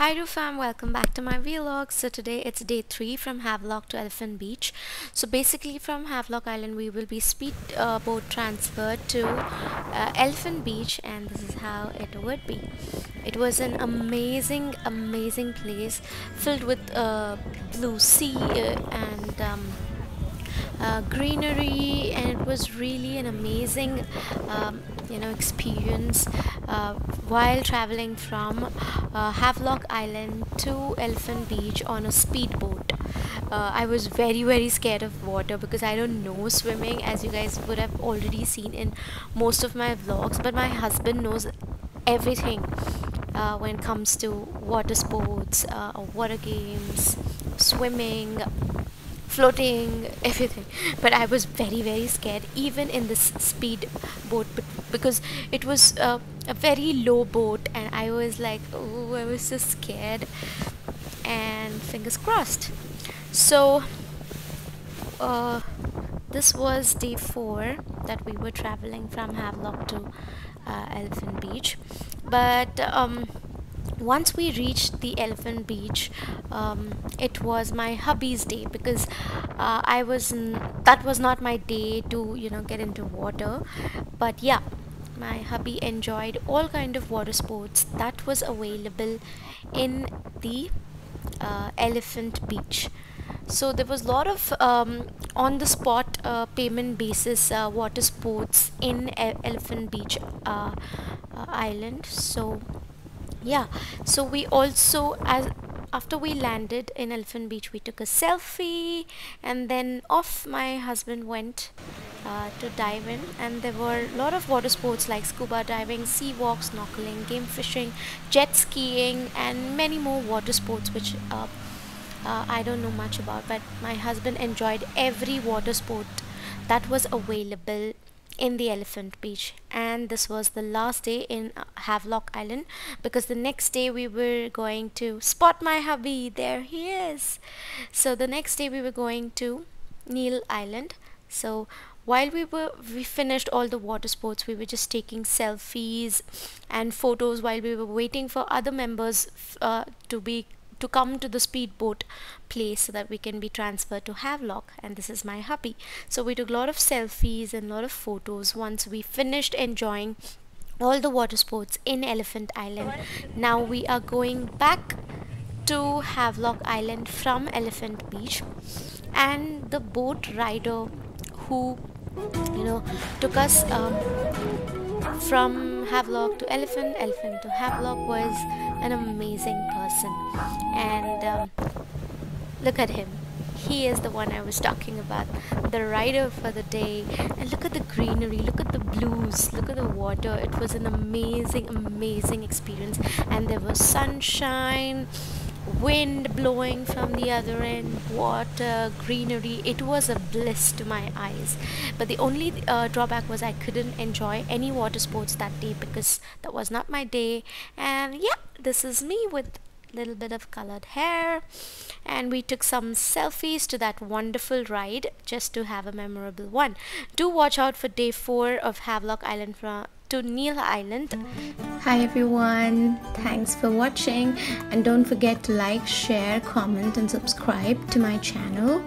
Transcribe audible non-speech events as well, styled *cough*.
Hi fam, welcome back to my vlog. So today it's day 3 from Havelock to Elephant Beach. So basically from Havelock Island we will be speed uh, boat transferred to uh, Elephant Beach and this is how it would be. It was an amazing amazing place filled with uh, blue sea uh, and um, uh, greenery and it was really an amazing um, you know experience uh, while traveling from uh, Havelock Island to Elephant Beach on a speedboat. Uh, I was very very scared of water because I don't know swimming as you guys would have already seen in most of my vlogs but my husband knows everything uh, when it comes to water sports, uh, water games, swimming, floating *laughs* everything but i was very very scared even in this speed boat because it was uh, a very low boat and i was like oh i was so scared. And fingers crossed. So uh, this was day four that we were traveling from Havelock to uh, Elephant Beach. But um, once we reached the elephant beach um, it was my hubby's day because uh, I was that was not my day to you know get into water. But yeah my hubby enjoyed all kind of water sports that was available in the uh, elephant beach. So there was a lot of um, on the spot uh, payment basis uh, water sports in e elephant beach uh, uh, island. So yeah. So we also as after we landed in Elephant Beach we took a selfie and then off my husband went uh, to dive in. And there were a lot of water sports like scuba diving, sea walks, snorkeling, game fishing, jet skiing and many more water sports which uh, uh, I don't know much about. But my husband enjoyed every water sport that was available in the elephant beach. And this was the last day in uh, Havelock Island because the next day we were going to spot my hubby. There he is. So the next day we were going to Neil Island. So while we were we finished all the water sports we were just taking selfies and photos while we were waiting for other members uh, to be to come to the speedboat place so that we can be transferred to Havelock. And this is my hubby. So we took a lot of selfies and a lot of photos once we finished enjoying all the water sports in Elephant Island. Now we are going back to Havelock Island from Elephant Beach. And the boat rider who you know took us um, from Havelock to Elephant, Elephant to Havelock was an amazing person. And um, look at him. He is the one I was talking about, the rider for the day. And look at the greenery, look at the blues, look at the water. It was an amazing, amazing experience. And there was sunshine, wind blowing from the other end water greenery it was a bliss to my eyes. But the only uh, drawback was I couldn't enjoy any water sports that day because that was not my day. And yeah this is me with little bit of colored hair. And we took some selfies to that wonderful ride just to have a memorable one. Do watch out for day four of Havelock Island from to Neil Island. Hi everyone, thanks for watching and don't forget to like, share, comment and subscribe to my channel.